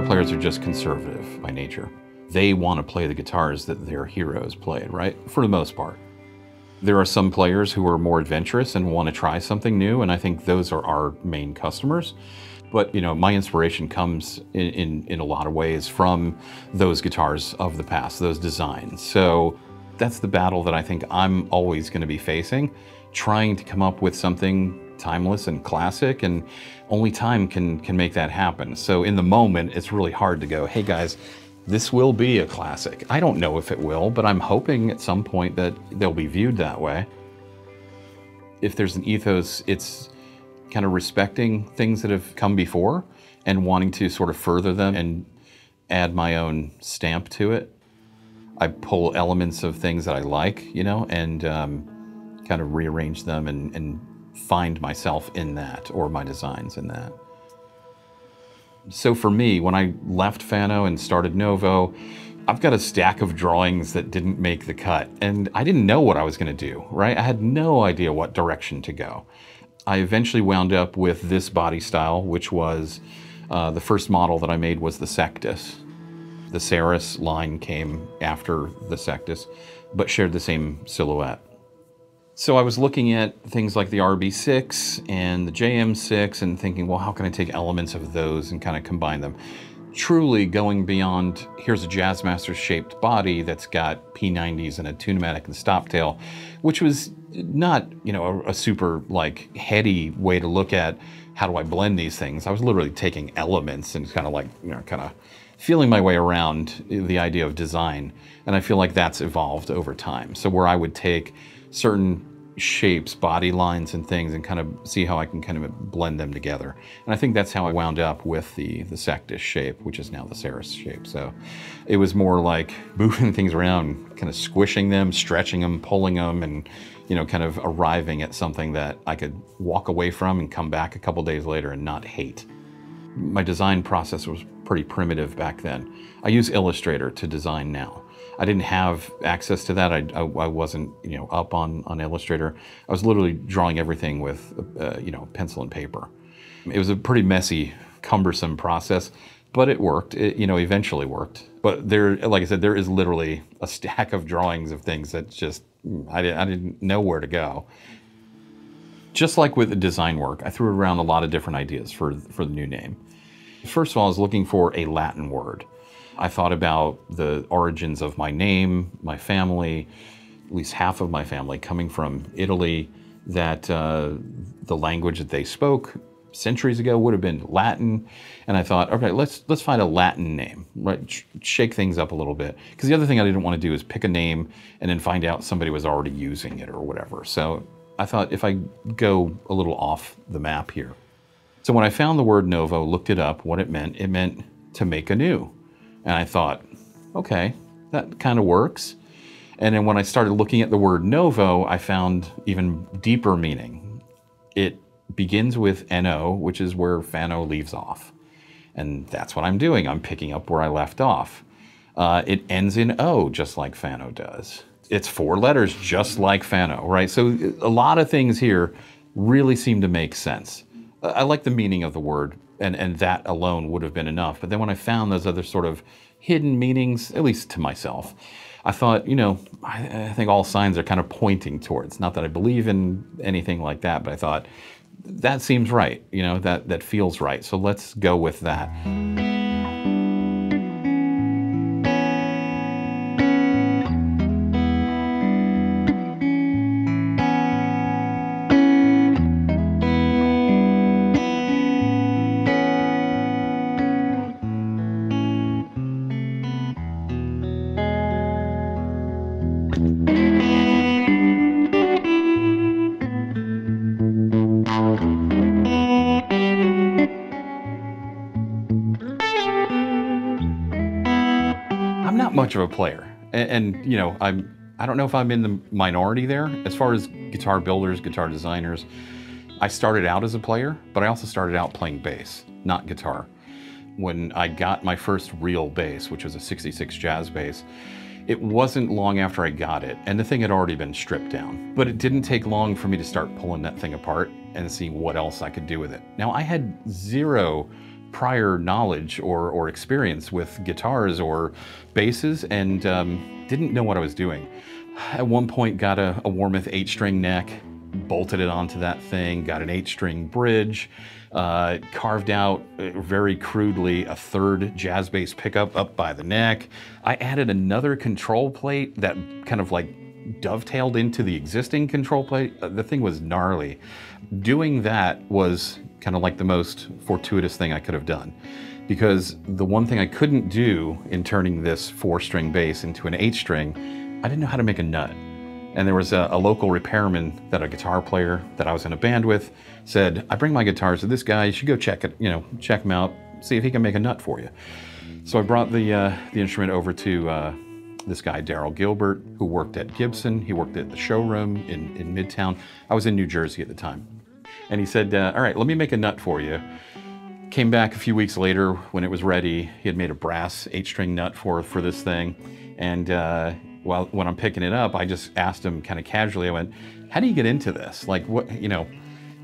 Guitar players are just conservative by nature. They want to play the guitars that their heroes played, right? For the most part. There are some players who are more adventurous and want to try something new, and I think those are our main customers. But you know, my inspiration comes in, in, in, a lot of ways from those guitars of the past, those designs. So that's the battle that I think I'm always going to be facing, trying to come up with something timeless and classic, and only time can can make that happen. So in the moment, it's really hard to go, hey guys, this will be a classic. I don't know if it will, but I'm hoping at some point that they'll be viewed that way. If there's an ethos, it's kind of respecting things that have come before and wanting to sort of further them and add my own stamp to it. I pull elements of things that I like, you know, and um, kind of rearrange them and, and find myself in that or my designs in that. So for me, when I left Fano and started Novo, I've got a stack of drawings that didn't make the cut, and I didn't know what I was going to do, right? I had no idea what direction to go. I eventually wound up with this body style, which was uh, the first model that I made was the Sectus. The Serus line came after the Sectus, but shared the same silhouette. So I was looking at things like the RB6 and the JM6 and thinking, well, how can I take elements of those and kind of combine them? Truly going beyond, here's a Jazzmaster shaped body that's got P90s and a Tune-o-matic and stop tail, which was not, you know, a, a super like heady way to look at how do I blend these things. I was literally taking elements and kind of like, you know, kind of feeling my way around the idea of design. And I feel like that's evolved over time. So where I would take certain shapes, body lines and things and kind of see how I can kind of blend them together. And I think that's how I wound up with the, the Sectus shape, which is now the Serus shape. So it was more like moving things around, kind of squishing them, stretching them, pulling them, and you know, kind of arriving at something that I could walk away from and come back a couple days later and not hate. My design process was pretty primitive back then. I use Illustrator to design now. I didn't have access to that. I, I, I, wasn't, you know, up on, on Illustrator. I was literally drawing everything with, uh, you know, pencil and paper. It was a pretty messy, cumbersome process, but it worked. It, you know, eventually worked. But there, like I said, there is literally a stack of drawings of things that just, I didn't, I didn't know where to go. Just like with the design work, I threw around a lot of different ideas for, for the new name. First of all, I was looking for a Latin word. I thought about the origins of my name, my family, at least half of my family coming from Italy, that uh, the language that they spoke centuries ago would have been Latin. And I thought, okay, let's let's find a Latin name, right? Sh shake things up a little bit. Because the other thing I didn't want to do is pick a name and then find out somebody was already using it or whatever. So I thought if I go a little off the map here. So when I found the word Novo, looked it up, what it meant, it meant to make anew. And I thought, okay, that kind of works. And then when I started looking at the word novo, I found even deeper meaning. It begins with NO, which is where Fano leaves off. And that's what I'm doing. I'm picking up where I left off. Uh, it ends in O, just like Fano does. It's four letters, just like Fano, right? So a lot of things here really seem to make sense. I like the meaning of the word and, and that alone would have been enough. But then when I found those other sort of hidden meanings, at least to myself, I thought, you know, I, I think all signs are kind of pointing towards. Not that I believe in anything like that, but I thought that seems right. You know, that that feels right. So let's go with that. Much of a player. And, and, you know, I'm I don't know if I'm in the minority there as far as guitar builders, guitar designers. I started out as a player, but I also started out playing bass, not guitar. When I got my first real bass, which was a 66 jazz bass, it wasn't long after I got it, and the thing had already been stripped down. But it didn't take long for me to start pulling that thing apart and seeing what else I could do with it. Now, I had zero prior knowledge or, or experience with guitars or basses and um, didn't know what I was doing. At one point got a, a Warmoth eight string neck, bolted it onto that thing, got an eight string bridge, uh, carved out uh, very crudely a third jazz bass pickup up by the neck. I added another control plate that kind of like dovetailed into the existing control plate. Uh, the thing was gnarly. Doing that was kind of like the most fortuitous thing I could have done because the one thing I couldn't do in turning this four string bass into an eight string, I didn't know how to make a nut. And there was a, a, local repairman that a guitar player that I was in a band with said, I bring my guitars to this guy, you should go check it, you know, check him out, see if he can make a nut for you. So I brought the, uh, the instrument over to uh, this guy, Daryl Gilbert, who worked at Gibson. He worked at the showroom in, in Midtown. I was in New Jersey at the time. And he said, uh, all right, let me make a nut for you. Came back a few weeks later when it was ready. He had made a brass eight string nut for, for this thing. And uh, while, when I'm picking it up, I just asked him kind of casually, I went, how do you get into this? Like what, you know,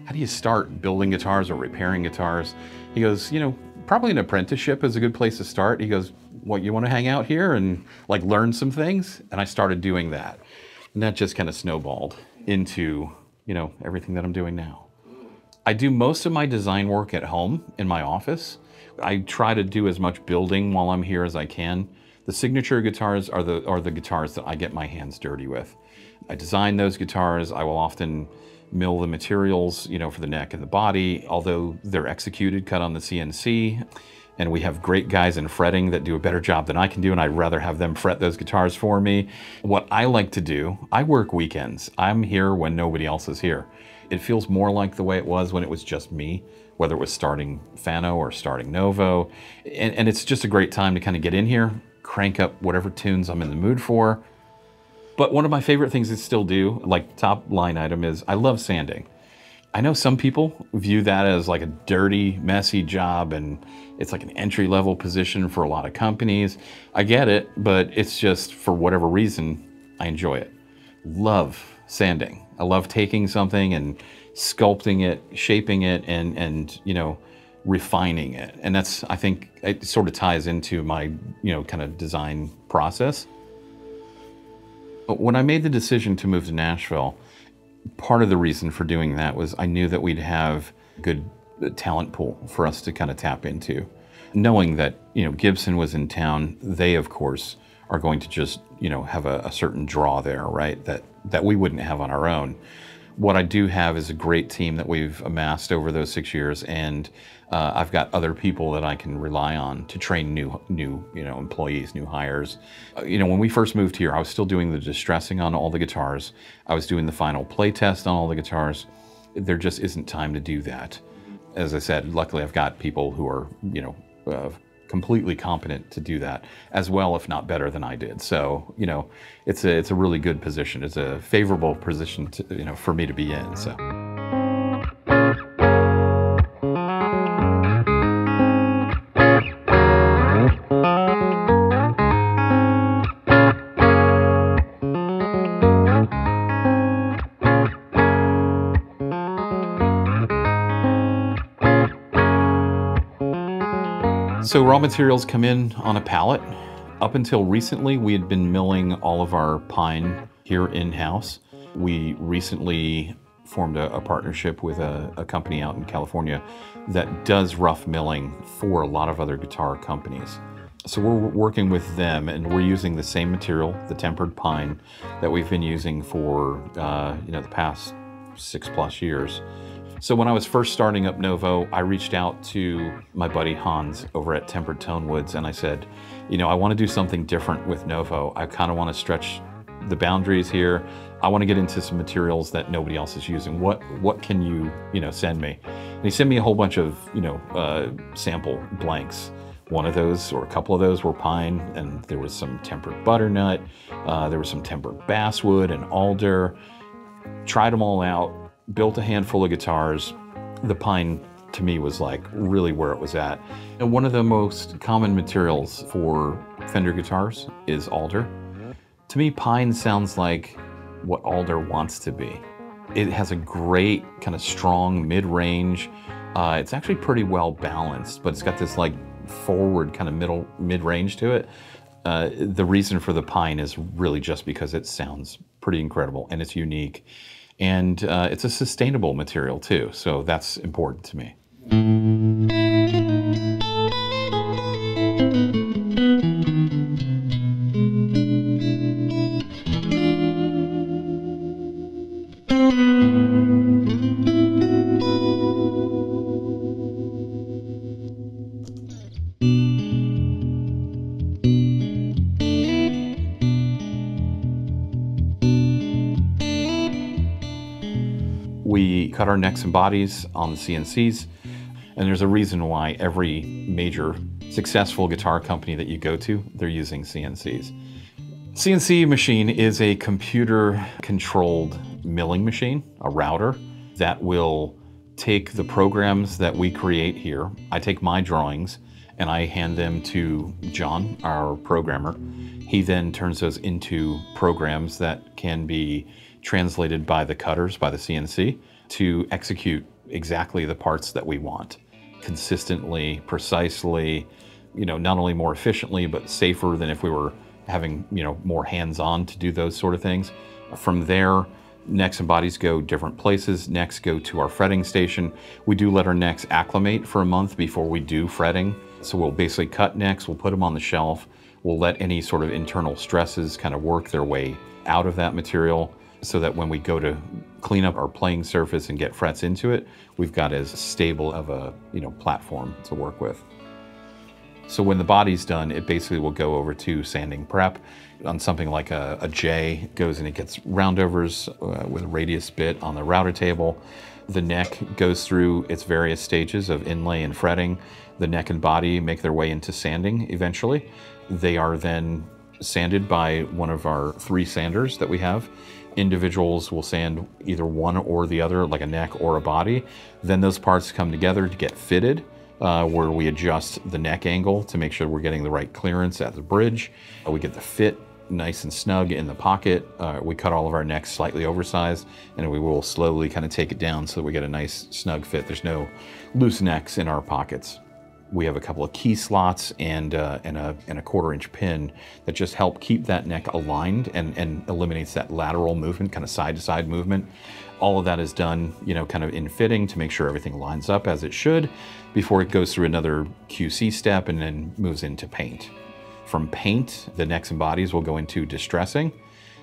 how do you start building guitars or repairing guitars? He goes, you know, probably an apprenticeship is a good place to start. He goes, what, you want to hang out here and like learn some things? And I started doing that. And that just kind of snowballed into, you know, everything that I'm doing now. I do most of my design work at home in my office. I try to do as much building while I'm here as I can. The signature guitars are the, are the guitars that I get my hands dirty with. I design those guitars. I will often mill the materials, you know, for the neck and the body, although they're executed, cut on the CNC. And we have great guys in fretting that do a better job than I can do, and I'd rather have them fret those guitars for me. What I like to do, I work weekends. I'm here when nobody else is here. It feels more like the way it was when it was just me, whether it was starting Fano or starting Novo. And, and it's just a great time to kind of get in here, crank up whatever tunes I'm in the mood for. But one of my favorite things to still do, like top line item, is I love sanding. I know some people view that as like a dirty, messy job and it's like an entry level position for a lot of companies. I get it, but it's just for whatever reason, I enjoy it. Love sanding. I love taking something and sculpting it, shaping it, and and you know, refining it. And that's I think it sort of ties into my you know kind of design process. But when I made the decision to move to Nashville, part of the reason for doing that was I knew that we'd have a good uh, talent pool for us to kind of tap into. Knowing that, you know, Gibson was in town, they of course are going to just, you know, have a, a certain draw there, right? That that we wouldn't have on our own. What I do have is a great team that we've amassed over those six years, and uh, I've got other people that I can rely on to train new, new, you know, employees, new hires. Uh, you know, when we first moved here, I was still doing the distressing on all the guitars. I was doing the final play test on all the guitars. There just isn't time to do that. As I said, luckily I've got people who are, you know, uh, completely competent to do that as well, if not better than I did. So, you know, it's a, it's a really good position. It's a favorable position to, you know, for me to be in, so. So raw materials come in on a pallet. Up until recently, we had been milling all of our pine here in-house. We recently formed a, a partnership with a, a, company out in California that does rough milling for a lot of other guitar companies. So we're working with them and we're using the same material, the tempered pine, that we've been using for uh, you know the past six plus years. So when I was first starting up Novo, I reached out to my buddy Hans over at Tempered Tone Woods and I said, you know, I want to do something different with Novo. I kind of want to stretch the boundaries here. I want to get into some materials that nobody else is using. What what can you, you know, send me? And he sent me a whole bunch of, you know, uh, sample blanks. One of those, or a couple of those, were pine, and there was some tempered butternut. Uh, there was some tempered basswood and alder. Tried them all out built a handful of guitars. The pine to me was like really where it was at. And one of the most common materials for Fender guitars is alder. To me, pine sounds like what alder wants to be. It has a great kind of strong mid-range. Uh, it's actually pretty well balanced, but it's got this like forward kind of middle mid range to it. Uh, the reason for the pine is really just because it sounds pretty incredible and it's unique, and uh, it's a sustainable material too. So that's important to me. We cut our necks and bodies on the CNCs, and there's a reason why every major successful guitar company that you go to, they're using CNCs. CNC machine is a computer controlled milling machine, a router that will take the programs that we create here. I take my drawings and I hand them to John, our programmer. He then turns those into programs that can be translated by the cutters, by the CNC, to execute exactly the parts that we want consistently, precisely, you know, not only more efficiently, but safer than if we were having, you know, more hands-on to do those sort of things. From there, necks and bodies go different places. Necks go to our fretting station. We do let our necks acclimate for a month before we do fretting. So we'll basically cut necks, we'll put them on the shelf. We'll let any sort of internal stresses kind of work their way out of that material so that when we go to clean up our playing surface and get frets into it, we've got as stable of a you know platform to work with. So when the body's done, it basically will go over to sanding prep. On something like a, a J, goes and it gets roundovers uh, with a radius bit on the router table. The neck goes through its various stages of inlay and fretting. The neck and body make their way into sanding eventually. They are then sanded by one of our three sanders that we have. Individuals will sand either one or the other, like a neck or a body. Then those parts come together to get fitted, uh, where we adjust the neck angle to make sure we're getting the right clearance at the bridge. Uh, we get the fit nice and snug in the pocket. Uh, we cut all of our necks slightly oversized and we will slowly kind of take it down so that we get a nice snug fit. There's no loose necks in our pockets. We have a couple of key slots and, uh, and, a, and a quarter inch pin that just help keep that neck aligned and, and eliminates that lateral movement, kind of side to side movement. All of that is done, you know, kind of in fitting to make sure everything lines up as it should before it goes through another QC step and then moves into paint. From paint, the necks and bodies will go into distressing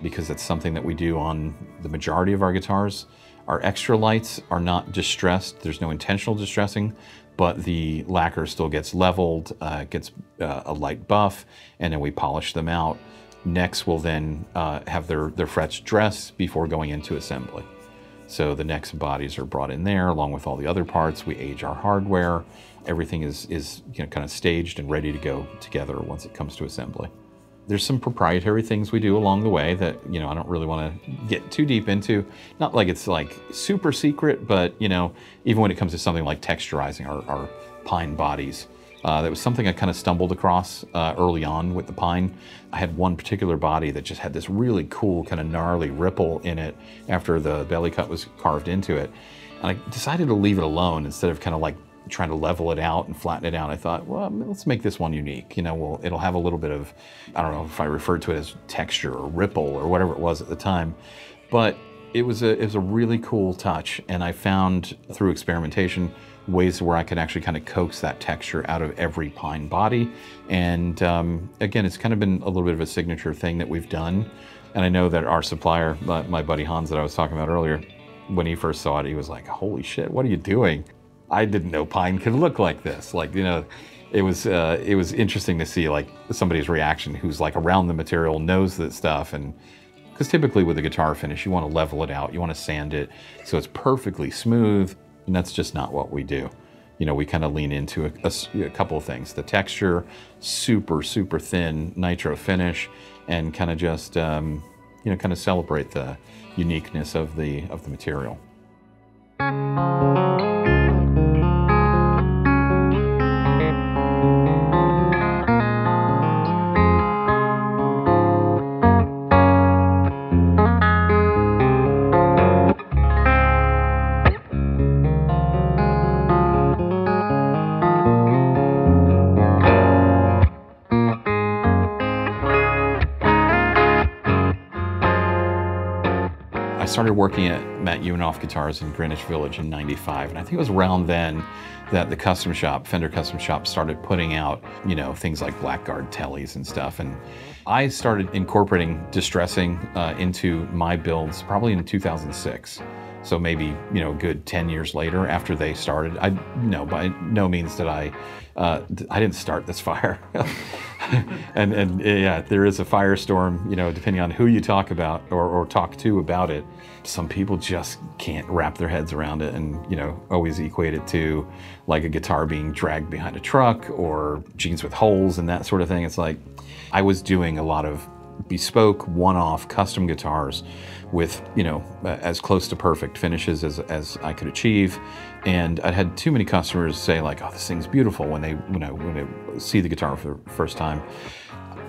because that's something that we do on the majority of our guitars. Our extra lights are not distressed. There's no intentional distressing, but the lacquer still gets leveled, uh, gets uh, a light buff, and then we polish them out. Necks will then uh, have their, their frets dressed before going into assembly. So the necks and bodies are brought in there along with all the other parts. We age our hardware. Everything is, is you know, kind of staged and ready to go together once it comes to assembly. There's some proprietary things we do along the way that, you know, I don't really want to get too deep into. Not like it's like super secret, but, you know, even when it comes to something like texturizing our, our pine bodies, uh, that was something I kind of stumbled across uh, early on with the pine. I had one particular body that just had this really cool kind of gnarly ripple in it after the belly cut was carved into it. And I decided to leave it alone instead of kind of like trying to level it out and flatten it out. I thought, well, let's make this one unique. You know, well, it'll have a little bit of, I don't know if I referred to it as texture or ripple or whatever it was at the time, but it was a, it was a really cool touch. And I found through experimentation, ways where I could actually kind of coax that texture out of every pine body. And um, again, it's kind of been a little bit of a signature thing that we've done. And I know that our supplier, my, my buddy Hans that I was talking about earlier, when he first saw it, he was like, holy shit, what are you doing? I didn't know pine could look like this. Like, you know, it was uh, it was interesting to see like somebody's reaction who's like around the material, knows that stuff, and because typically with a guitar finish, you want to level it out, you want to sand it so it's perfectly smooth, and that's just not what we do. You know, we kind of lean into a, a, a couple of things: the texture, super super thin nitro finish, and kind of just um, you know kind of celebrate the uniqueness of the of the material. Started working at Matt Umanoff Guitars in Greenwich Village in 95. And I think it was around then that the custom shop, Fender Custom Shop, started putting out, you know, things like Blackguard tellies and stuff. And I started incorporating distressing uh, into my builds probably in 2006. So maybe, you know, a good 10 years later after they started. I no, by no means did I, uh, I didn't start this fire. and, and eh, yeah, there is a firestorm, you know, depending on who you talk about or, or talk to about it. Some people just can't wrap their heads around it and, you know, always equate it to like a guitar being dragged behind a truck or jeans with holes and that sort of thing. It's like, I was doing a lot of bespoke, one-off custom guitars with, you know, uh, as close to perfect finishes as, as I could achieve. And I had too many customers say like, oh, this thing's beautiful when they, you know when they see the guitar for the first time.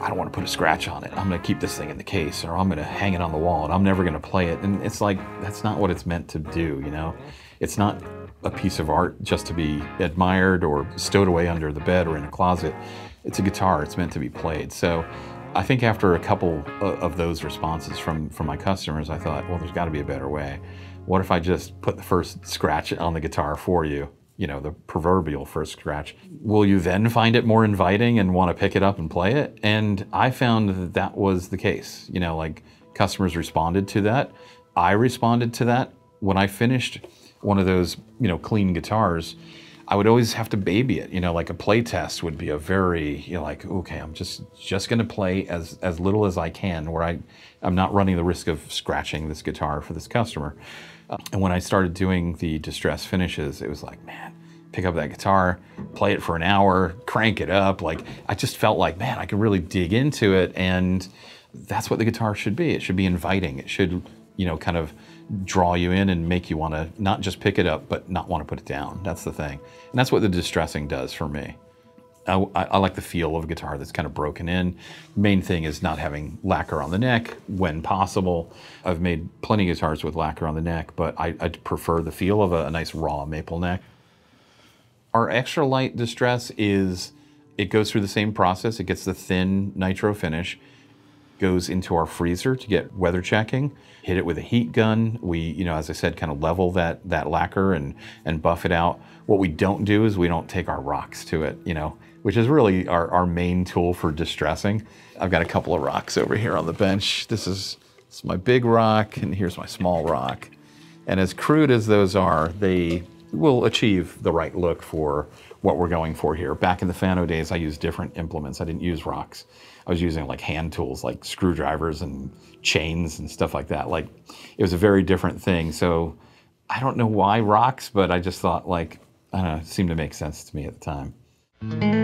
I don't want to put a scratch on it. I'm going to keep this thing in the case or I'm going to hang it on the wall and I'm never going to play it. And it's like, that's not what it's meant to do, you know? It's not a piece of art just to be admired or stowed away under the bed or in a closet. It's a guitar, it's meant to be played. So I think after a couple of those responses from, from my customers, I thought, well, there's got to be a better way. What if I just put the first scratch on the guitar for you? You know, the proverbial first scratch. Will you then find it more inviting and want to pick it up and play it? And I found that that was the case. You know, like customers responded to that. I responded to that. When I finished one of those, you know, clean guitars, I would always have to baby it. You know, like a play test would be a very, you know, like, okay, I'm just just going to play as as little as I can, where I I'm not running the risk of scratching this guitar for this customer. Uh, and when I started doing the distress finishes, it was like, man, pick up that guitar, play it for an hour, crank it up. Like I just felt like, man, I could really dig into it, and that's what the guitar should be. It should be inviting. It should, you know, kind of draw you in and make you want to not just pick it up, but not want to put it down. That's the thing. And that's what the distressing does for me. I, I, like the feel of a guitar that's kind of broken in. Main thing is not having lacquer on the neck when possible. I've made plenty of guitars with lacquer on the neck, but I, I prefer the feel of a, a nice raw maple neck. Our extra light distress is, it goes through the same process. It gets the thin nitro finish goes into our freezer to get weather checking. Hit it with a heat gun. We, you know, as I said, kind of level that that lacquer and and buff it out. What we don't do is we don't take our rocks to it, you know, which is really our, our main tool for distressing. I've got a couple of rocks over here on the bench. This is, this is my big rock, and here's my small rock. And as crude as those are, they will achieve the right look for what we're going for here. Back in the Fano days, I used different implements. I didn't use rocks. I was using like hand tools, like screwdrivers and chains and stuff like that. Like it was a very different thing. So I don't know why rocks, but I just thought like, I don't know, it seemed to make sense to me at the time.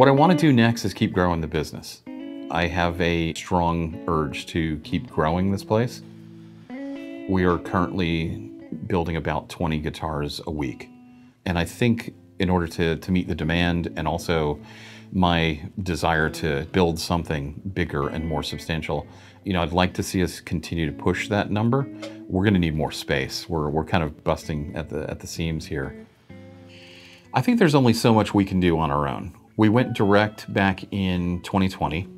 What I want to do next is keep growing the business. I have a strong urge to keep growing this place. We are currently building about 20 guitars a week. And I think in order to, to meet the demand and also my desire to build something bigger and more substantial, you know, I'd like to see us continue to push that number. We're going to need more space. We're, we're kind of busting at the, at the seams here. I think there's only so much we can do on our own. We went direct back in 2020,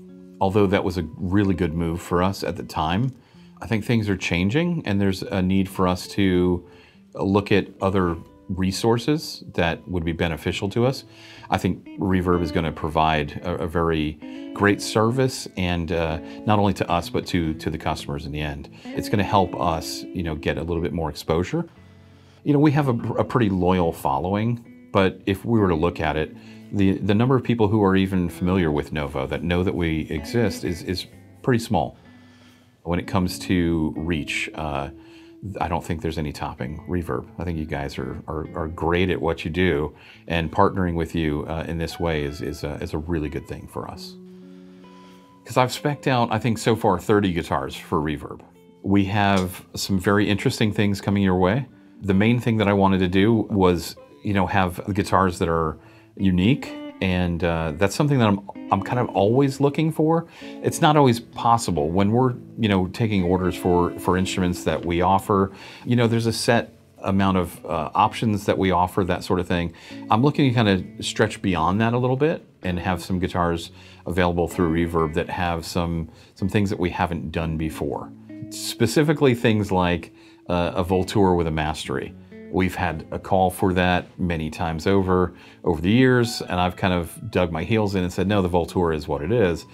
although that was a really good move for us at the time. I think things are changing and there's a need for us to look at other resources that would be beneficial to us. I think Reverb is going to provide a, a very great service and uh, not only to us but to to the customers in the end. It's going to help us, you know, get a little bit more exposure. You know, we have a, a pretty loyal following, but if we were to look at it, the, the number of people who are even familiar with Novo, that know that we exist, is, is pretty small. When it comes to reach, uh, I don't think there's any topping reverb. I think you guys are, are, are great at what you do, and partnering with you uh, in this way is, is, a, is a really good thing for us. Because I've specced out, I think so far, 30 guitars for reverb. We have some very interesting things coming your way. The main thing that I wanted to do was, you know, have guitars that are unique and uh, that's something that I'm I'm kind of always looking for. It's not always possible when we're you know taking orders for for instruments that we offer. You know, there's a set amount of uh, options that we offer, that sort of thing. I'm looking to kind of stretch beyond that a little bit and have some guitars available through Reverb that have some some things that we haven't done before. Specifically, things like uh, a Voltur with a Mastery. We've had a call for that many times over over the years, and I've kind of dug my heels in and said, no, the Voltur is what it is.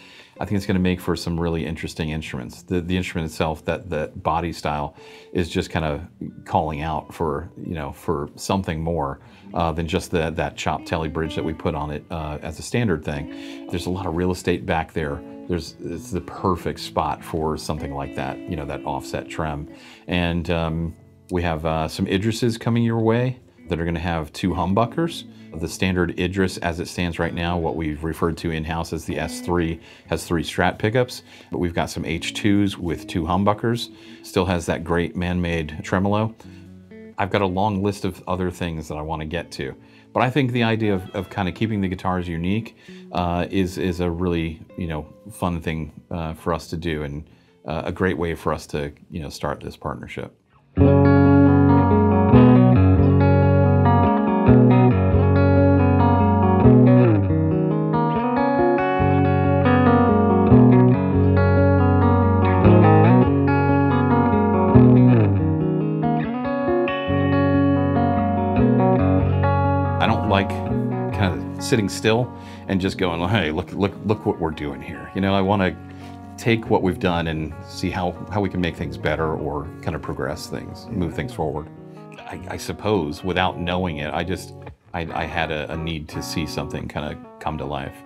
I think it's going to make for some really interesting instruments. The, the instrument itself, that that body style, is just kind of calling out for you know for something more uh, than just the, that chopped telly bridge that we put on it uh, as a standard thing. There's a lot of real estate back there. There's it's the perfect spot for something like that. You know that offset trim, and um, we have uh, some Idrises coming your way that are going to have two humbuckers. The standard Idris, as it stands right now, what we've referred to in-house as the S3, has three Strat pickups, but we've got some H2s with two humbuckers. Still has that great man-made tremolo. I've got a long list of other things that I want to get to. But I think the idea of, of kind of keeping the guitars unique uh, is, is a really, you know, fun thing uh, for us to do and uh, a great way for us to, you know, start this partnership. Sitting still and just going, hey, look, look, look what we're doing here. You know, I want to take what we've done and see how, how we can make things better or kind of progress things, move things forward. I, I suppose without knowing it, I just, I, I had a, a, need to see something kind of come to life.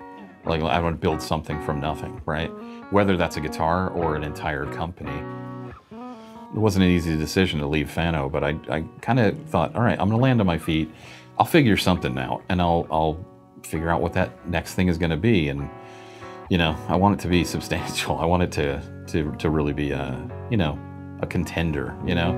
Like I want to build something from nothing, right? Whether that's a guitar or an entire company. It wasn't an easy decision to leave Fano, but I, I kind of thought, all right, I'm going to land on my feet. I'll figure something out and I'll, I'll figure out what that next thing is going to be. And, you know, I want it to be substantial. I want it to, to, to really be a, you know, a contender, you know?